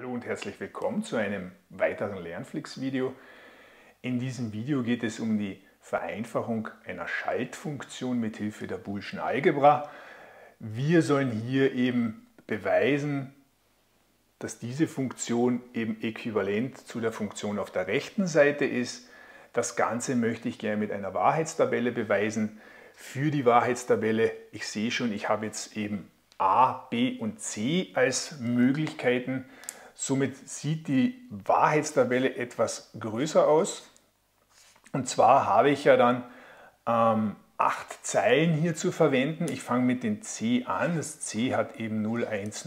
Hallo und herzlich willkommen zu einem weiteren Lernflix-Video. In diesem Video geht es um die Vereinfachung einer Schaltfunktion mit Hilfe der Boolschen Algebra. Wir sollen hier eben beweisen, dass diese Funktion eben äquivalent zu der Funktion auf der rechten Seite ist. Das Ganze möchte ich gerne mit einer Wahrheitstabelle beweisen. Für die Wahrheitstabelle, ich sehe schon, ich habe jetzt eben A, B und C als Möglichkeiten. Somit sieht die Wahrheitstabelle etwas größer aus. Und zwar habe ich ja dann ähm, acht Zeilen hier zu verwenden. Ich fange mit dem C an. Das C hat eben 0101,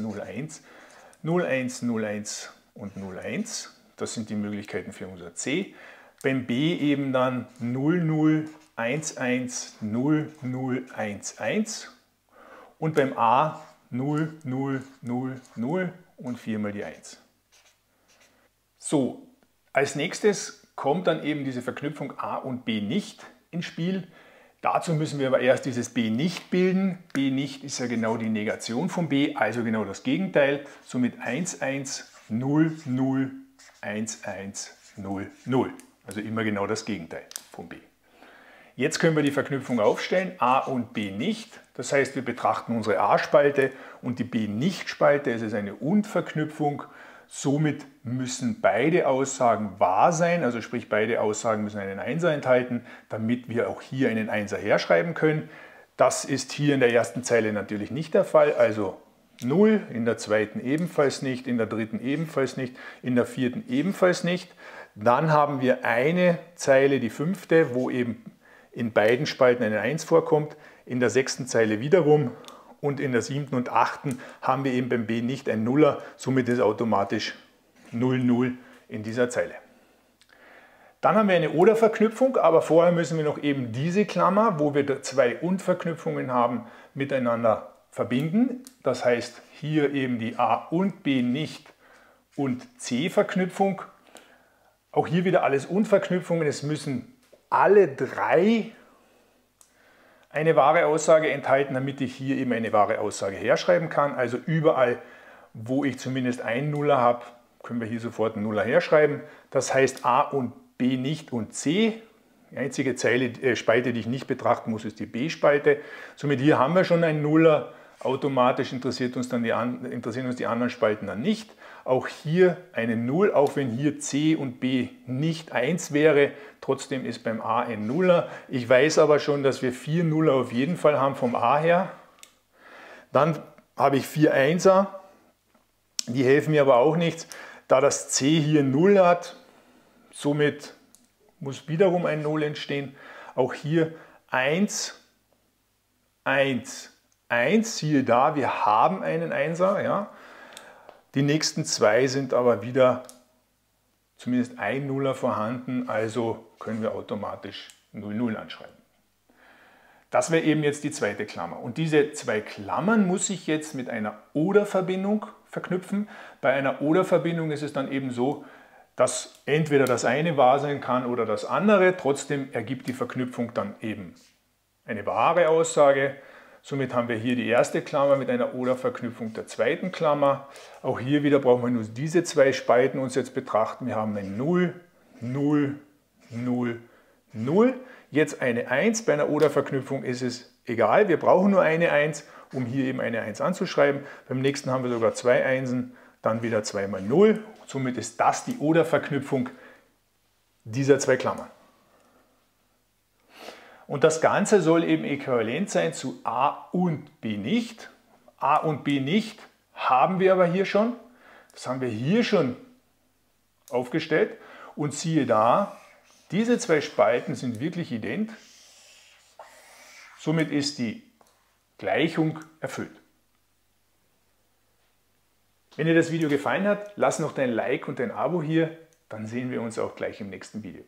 0101 und 01. Das sind die Möglichkeiten für unser C. Beim B eben dann 0011 0011 und beim A 0, 0, 0, 0 und 4 mal die 1. So, als nächstes kommt dann eben diese Verknüpfung A und B nicht ins Spiel. Dazu müssen wir aber erst dieses B nicht bilden. B nicht ist ja genau die Negation von B, also genau das Gegenteil. Somit 1, 1, 0, 0, 1, 1, 0, 0. Also immer genau das Gegenteil von B. Jetzt können wir die Verknüpfung aufstellen, A und B nicht. Das heißt, wir betrachten unsere A-Spalte und die B-Nicht-Spalte. Es ist eine Und-Verknüpfung. Somit müssen beide Aussagen wahr sein, also sprich beide Aussagen müssen einen Einser enthalten, damit wir auch hier einen Einser herschreiben können. Das ist hier in der ersten Zeile natürlich nicht der Fall, also 0, in der zweiten ebenfalls nicht, in der dritten ebenfalls nicht, in der vierten ebenfalls nicht. Dann haben wir eine Zeile, die fünfte, wo eben in beiden Spalten eine 1 vorkommt, in der sechsten Zeile wiederum und in der siebten und achten haben wir eben beim B nicht ein Nuller, somit ist automatisch 0, 0 in dieser Zeile. Dann haben wir eine Oder-Verknüpfung, aber vorher müssen wir noch eben diese Klammer, wo wir zwei Und-Verknüpfungen haben, miteinander verbinden. Das heißt, hier eben die A und B nicht und C-Verknüpfung. Auch hier wieder alles Und-Verknüpfungen. Es müssen alle drei eine wahre Aussage enthalten, damit ich hier eben eine wahre Aussage herschreiben kann. Also überall, wo ich zumindest einen Nuller habe, können wir hier sofort einen Nuller herschreiben. Das heißt A und B nicht und C. Die einzige Zeile, äh, Spalte, die ich nicht betrachten muss, ist die B-Spalte. Somit hier haben wir schon einen Nuller. Automatisch interessiert uns dann die, interessieren uns die anderen Spalten dann nicht. Auch hier eine 0, auch wenn hier C und B nicht 1 wäre, trotzdem ist beim A ein Nuller. Ich weiß aber schon, dass wir 4 Nuller auf jeden Fall haben vom A her. Dann habe ich 4 Einser, die helfen mir aber auch nichts, da das C hier 0 hat, somit muss wiederum ein 0 entstehen. Auch hier 1, 1, 1, siehe da, wir haben einen Einser, ja. Die nächsten zwei sind aber wieder zumindest ein Nuller vorhanden, also können wir automatisch 0, 0 anschreiben. Das wäre eben jetzt die zweite Klammer. Und diese zwei Klammern muss ich jetzt mit einer Oder-Verbindung verknüpfen. Bei einer Oder-Verbindung ist es dann eben so, dass entweder das eine wahr sein kann oder das andere. Trotzdem ergibt die Verknüpfung dann eben eine wahre Aussage. Somit haben wir hier die erste Klammer mit einer Oder-Verknüpfung der zweiten Klammer. Auch hier wieder brauchen wir nur diese zwei Spalten uns jetzt betrachten. Wir haben ein 0, 0, 0, 0. Jetzt eine 1. Bei einer Oder-Verknüpfung ist es egal. Wir brauchen nur eine 1, um hier eben eine 1 anzuschreiben. Beim nächsten haben wir sogar zwei Einsen, dann wieder 2 mal 0. Somit ist das die Oder-Verknüpfung dieser zwei Klammern. Und das Ganze soll eben äquivalent sein zu A und B nicht. A und B nicht haben wir aber hier schon. Das haben wir hier schon aufgestellt. Und siehe da, diese zwei Spalten sind wirklich ident. Somit ist die Gleichung erfüllt. Wenn dir das Video gefallen hat, lass noch dein Like und dein Abo hier, dann sehen wir uns auch gleich im nächsten Video.